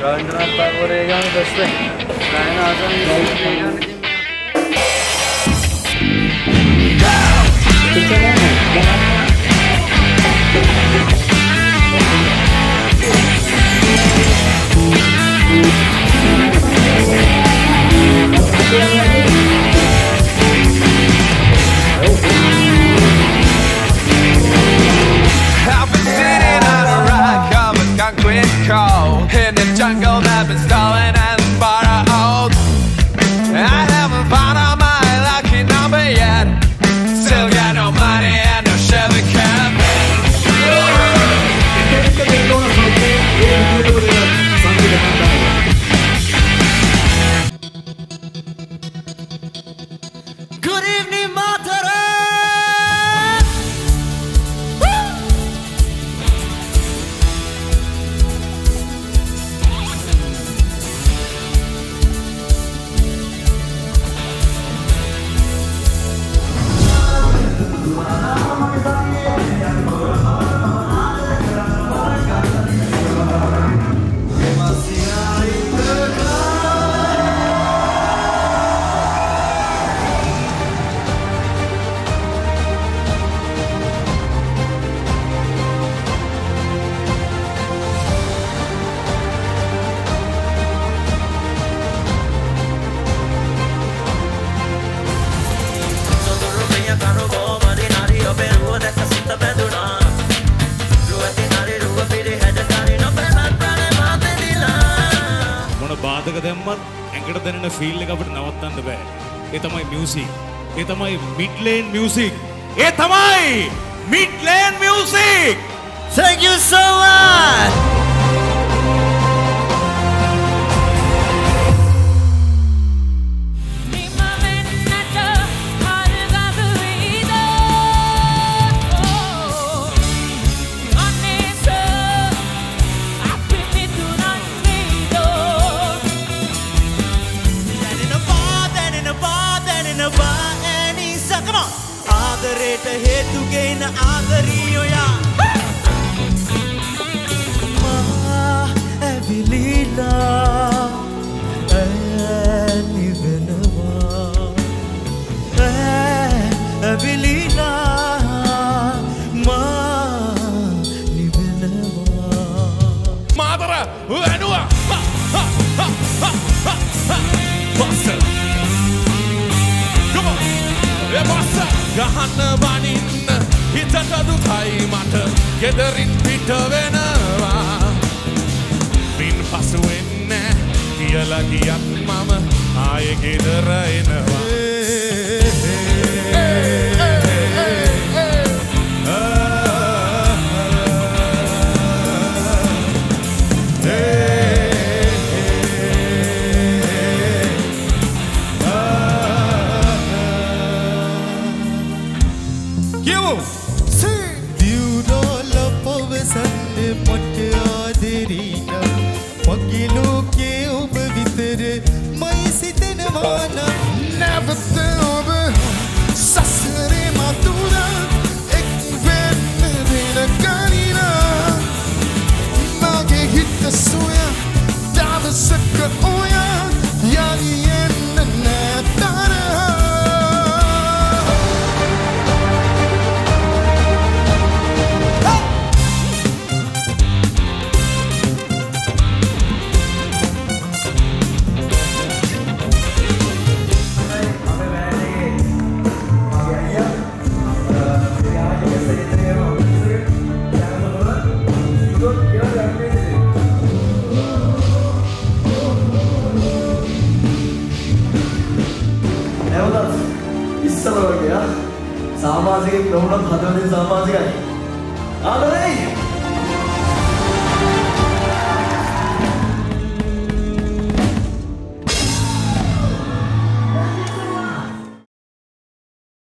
Rabindranath Tagore began with this thing. With. Go! මොන බාධක දැම්මත් ඇඟට දැනෙන ෆීල් එක අපිට නවත්තන්න බෑ. ඒ තමයි මියුසික්. ඒ තමයි මිඩ්ලේන් මියුසික්. ඒ තමයි Midlane Music. Thank you so much! ආදරයට හේතුගෙන ආදරී ඔයා මා ඇවිලිලා ඇනිවෙනවා ඇවිලිලා මා නිවෙනවා. මාතර වැනුවා ගහන්න බනින්න හිතට දුකයි මට. ගෙදරින් පිට වෙනවා. පින් පසු වෙන්න කියලා ගියත් මම ආය ගෙදර එනවා. move. නැවතත් ඉස්සර වගේ ආ සමාජිකෙක් නොවුනත් හදවතින් සමාජිකයි. ආදරේ!